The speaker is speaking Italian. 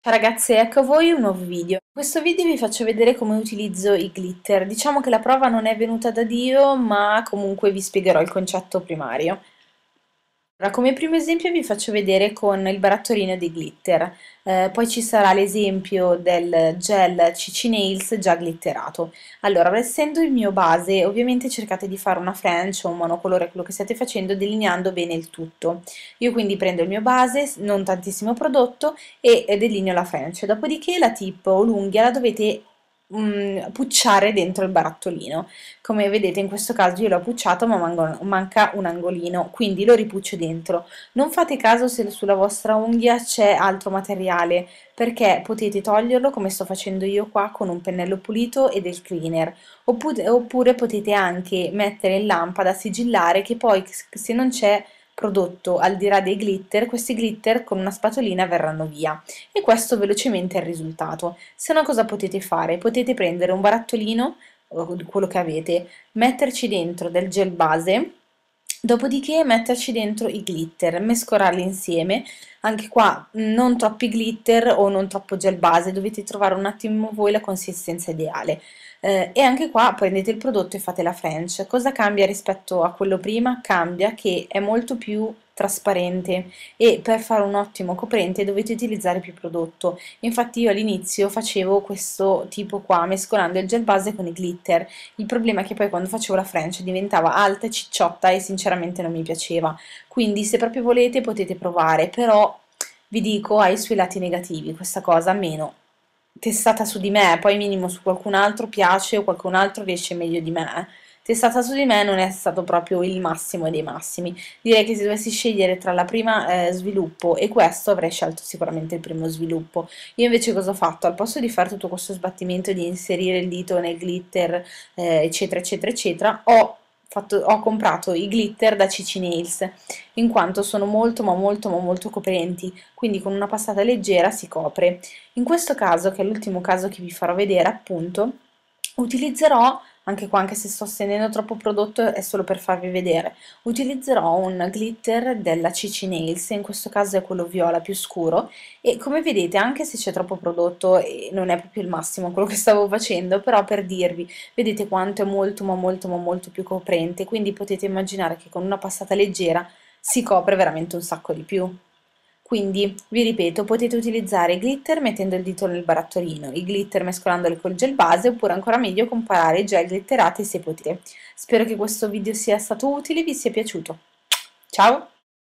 Ciao ragazze, ecco a voi un nuovo video. In questo video vi faccio vedere come utilizzo i glitter. Diciamo che la prova non è venuta da Dio, ma comunque vi spiegherò il concetto primario. Allora, come primo esempio vi faccio vedere con il barattolino dei glitter, eh, poi ci sarà l'esempio del gel CC Nails già glitterato. Allora, essendo il mio base, ovviamente cercate di fare una French o un monocolore, quello che state facendo, delineando bene il tutto. Io quindi prendo il mio base, non tantissimo prodotto, e delineo la French. Dopodiché la tip o l'unghia la dovete Mm, pucciare dentro il barattolino. Come vedete in questo caso io l'ho pucciato ma manca un angolino, quindi lo ripuccio dentro. Non fate caso se sulla vostra unghia c'è altro materiale, perché potete toglierlo come sto facendo io qua con un pennello pulito e del cleaner, oppure, oppure potete anche mettere in lampada, sigillare, che poi se non c'è prodotto al di là dei glitter, questi glitter con una spatolina verranno via e questo velocemente è il risultato. Se no cosa potete fare? Potete prendere un barattolino, quello che avete, metterci dentro del gel base, dopodiché metterci dentro i glitter, mescolarli insieme, anche qua non troppi glitter o non troppo gel base, dovete trovare un attimo voi la consistenza ideale eh, e anche qua prendete il prodotto e fate la French. Cosa cambia rispetto a quello prima? Cambia che è molto più trasparente e per fare un ottimo coprente dovete utilizzare più prodotto. Infatti io all'inizio facevo questo tipo qua mescolando il gel base con i glitter. Il problema è che poi quando facevo la French diventava alta e cicciotta e sinceramente non mi piaceva. Quindi se proprio volete potete provare però vi dico ha i suoi lati negativi questa cosa meno testata su di me, poi minimo su qualcun altro piace o qualcun altro riesce meglio di me. Testata su di me non è stato proprio il massimo dei massimi. Direi che se dovessi scegliere tra la prima eh, sviluppo e questo avrei scelto sicuramente il primo sviluppo. Io invece cosa ho fatto? Al posto di fare tutto questo sbattimento di inserire il dito nel glitter, eh, eccetera, eccetera, eccetera, ho fatto, ho comprato i glitter da CC Nails in quanto sono molto ma molto ma molto coprenti quindi con una passata leggera si copre in questo caso che è l'ultimo caso che vi farò vedere appunto utilizzerò anche qua anche se sto stendendo troppo prodotto è solo per farvi vedere. Utilizzerò un glitter della CC Nails in questo caso è quello viola più scuro e come vedete anche se c'è troppo prodotto non è proprio il massimo quello che stavo facendo però per dirvi vedete quanto è molto ma molto ma molto più coprente quindi potete immaginare che con una passata leggera si copre veramente un sacco di più quindi, vi ripeto, potete utilizzare i glitter mettendo il dito nel barattolino, i glitter mescolandoli col gel base oppure ancora meglio comparare i gel glitterati se potete. Spero che questo video sia stato utile e vi sia piaciuto. Ciao!